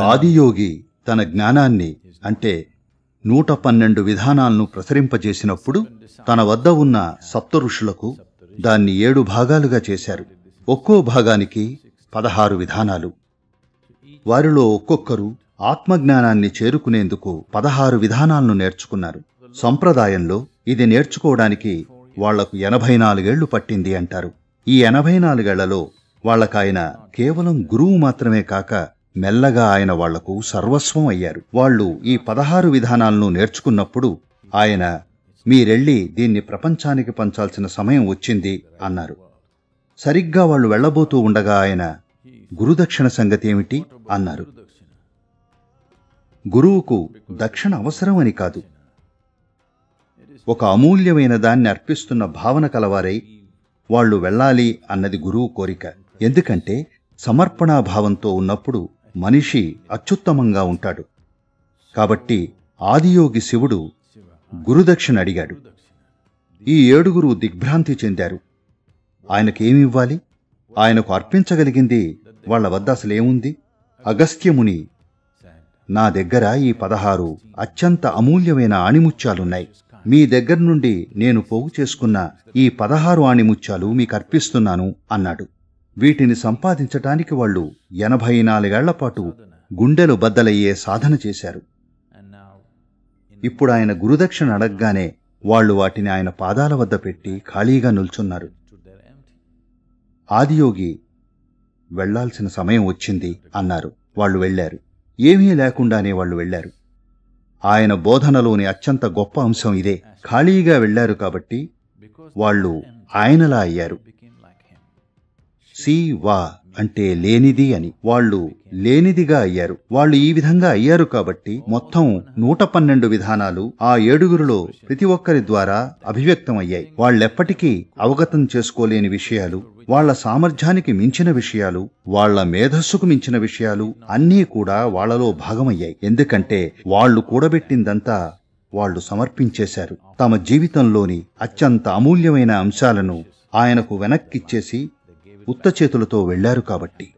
ఆదియోగి తన జ్ఞానాన్ని అంటే నూట పన్నెండు విధానాలను ప్రసరింపజేసినప్పుడు తన వద్ద ఉన్న సప్త ఋషులకు దాన్ని ఏడు భాగాలుగా చేశారు. ఒక్కో భాగానికి పదహారు విధానాలు. వారిలో ఒక్కొక్కరు ఆత్మజ్ఞానాన్ని చేరుకునేందుకు పదహారు విధానాలను నేర్చుకున్నారు. సంప్రదాయంలో ఇది నేర్చుకోవడానికి వాళ్ళకు ఎనభై నాలుగేళ్ళు పట్టింది అంటారు. ఈ ఎనభై నాలుగేళ్ళలో వాళ్ళకాయన కేవలం గురువు మాత్రమే కాక మెల్లగా ఆయన వాళ్ళకు సర్వస్వం అయ్యారు. వాళ్ళు ఈ పదహారు విధానాలను నేర్చుకున్నప్పుడు ఆయన మీరెళ్ళి దీన్ని ప్రపంచానికి పంచాల్సిన సమయం వచ్చింది అన్నారు. సరిగ్గా వాళ్ళు వెళ్ళబోతూ ఉండగా ఆయన గురుదక్షిణ సంగతి ఏమిటి అన్నారు. గురువుకు దక్షిణ అవసరం అని కాదు. ఒక అమూల్యమైన దాన్ని అర్పిస్తున్న భావన కలవారై వాళ్ళు వెళ్ళాలి అన్నది గురువు కోరిక. ఎందుకంటే సమర్పణాభావంతో ఉన్నప్పుడు మనిషి అత్యుత్తమంగా ఉంటాడు. కాబట్టి ఆదియోగి శివుడు గురుదక్షిణ అడిగాడు. ఈ ఏడుగురు దిగ్భ్రాంతి చెందారు. ఆయనకేమివ్వాలి? ఆయనకు అర్పించగలిగింది వాళ్ళ వద్ద అసలేముంది? అగస్త్యముని నా దగ్గర ఈ పదహారు అత్యంత అమూల్యమైన ఆణిముత్యాలున్నాయి. మీ దగ్గర నుండి నేను పోగు చేసుకున్న ఈ పదహారు ఆణిముత్యాలు మీకు అర్పిస్తున్నాను అన్నాడు. వీటిని సంపాదించటానికి వాళ్ళు ఎనభై నాలుగేళ్ళపాటు గుండెలు బద్దలయ్యే సాధన చేశారు. ఇప్పుడు ఆయన గురుదక్షిణ అడగగానే వాళ్ళు వాటిని ఆయన పాదాల వద్ద పెట్టి ఖాళీగా నిల్చున్నారు. ఆదియోగి వెళ్ళాల్సిన సమయం వచ్చింది అన్నారు. వాళ్ళు వెళ్ళారు ఏమీ లేకుండానే వాళ్ళు వెళ్ళారు ఆయన బోధనలోని అత్యంత గొప్ప అంశం ఇదే. ఖాళీగా వెళ్ళారు కాబట్టి వాళ్ళు ఆయనలా అయ్యారు. సి వా అంటే లేనిది అని. వాళ్ళు లేనిదిగా అయ్యారు. వాళ్ళు ఈ విధంగా అయ్యారు కాబట్టి మొత్తం నూట పన్నెండు విధానాలు ఆ ఏడుగురులో ప్రతి ఒక్కరి ద్వారా అభివ్యక్తమయ్యాయి. వాళ్ళెప్పటికీ అవగతం చేసుకోలేని విషయాలు వాళ్ళ సామర్థ్యానికి మించిన విషయాలు వాళ్ళ మేధస్సుకు మించిన విషయాలు అన్నీ కూడా వాళ్ళలో భాగమయ్యాయి. ఎందుకంటే వాళ్ళు కూడబెట్టిందంతా వాళ్ళు సమర్పించేశారు. తమ జీవితంలోని అత్యంత అమూల్యమైన అంశాలను ఆయనకు వెనక్కిచ్చేసి ఉత్త చేతులతో వెళ్ళారు కాబట్టి.